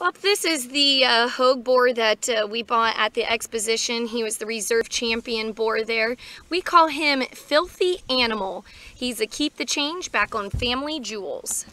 Well, this is the uh, Hoge boar that uh, we bought at the exposition. He was the reserve champion boar there. We call him Filthy Animal. He's a keep the change back on Family Jewels.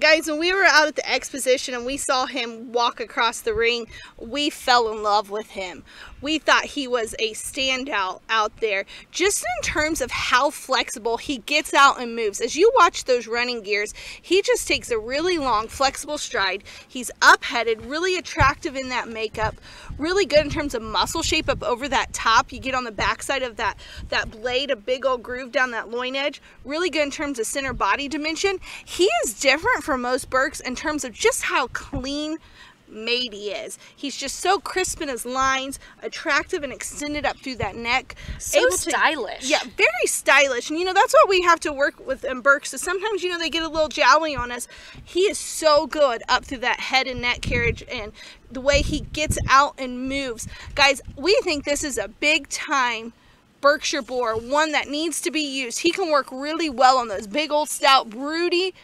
Guys, when we were out at the exposition and we saw him walk across the ring, we fell in love with him. We thought he was a standout out there, just in terms of how flexible he gets out and moves. As you watch those running gears, he just takes a really long, flexible stride. He's up-headed, really attractive in that makeup, really good in terms of muscle shape up over that top. You get on the backside of that, that blade, a big old groove down that loin edge. Really good in terms of center body dimension. He is different for most Burks in terms of just how clean made he is. He's just so crisp in his lines, attractive and extended up through that neck. So able stylish. To, yeah, very stylish. And you know, that's what we have to work with in Burks. So sometimes, you know, they get a little jowly on us. He is so good up through that head and neck carriage and the way he gets out and moves. Guys, we think this is a big time Berkshire boar, one that needs to be used. He can work really well on those big old stout broody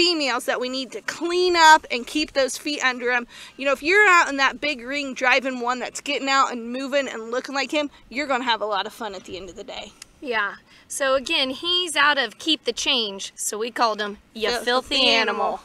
females that we need to clean up and keep those feet under them. You know, if you're out in that big ring driving one that's getting out and moving and looking like him, you're going to have a lot of fun at the end of the day. Yeah. So again, he's out of keep the change. So we called him ya filthy, filthy animal. animal.